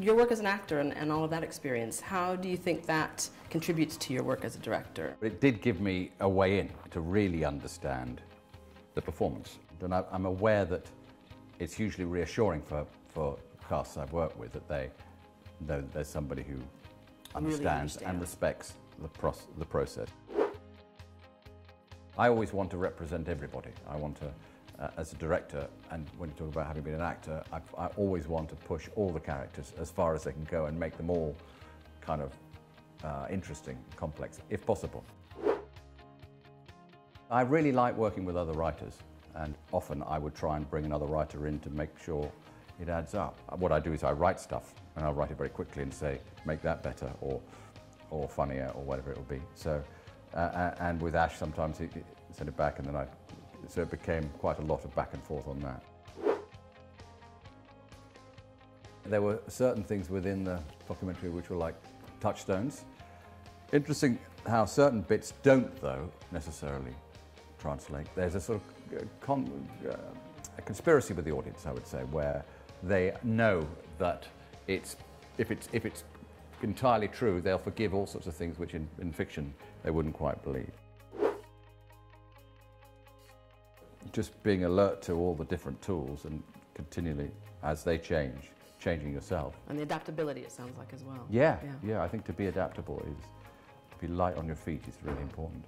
your work as an actor and, and all of that experience, how do you think that contributes to your work as a director? It did give me a way in to really understand the performance. And I, I'm aware that it's hugely reassuring for, for casts I've worked with that they know that there's somebody who understands understand. and respects the, proce- the process. I always want to represent everybody. I want to, uh, as a director, and when you talk about having been an actor, I, I always want to push all the characters as far as they can go and make them all kind of uh, interesting, complex, if possible. I really like working with other writers, and often I would try and bring another writer in to make sure it adds up. What I do is I write stuff, and I'll write it very quickly and say, make that better, or, or funnier, or whatever it will be. So, uh, and with Ash, sometimes he he sent it back, and then I, so it became quite a lot of back and forth on that. There were certain things within the documentary which were like touchstones. Interesting how certain bits don't, though, necessarily translate. There's a sort of uh, con- uh, a conspiracy with the audience, I would say, where they know that it's if it's if it's entirely true, they'll forgive all sorts of things which in, in fiction they wouldn't quite believe. Just being alert to all the different tools and continually, as they change, changing yourself. And the adaptability, it sounds like, as well. Yeah, Yeah. yeah, I think to be adaptable is, to be light on your feet is really important.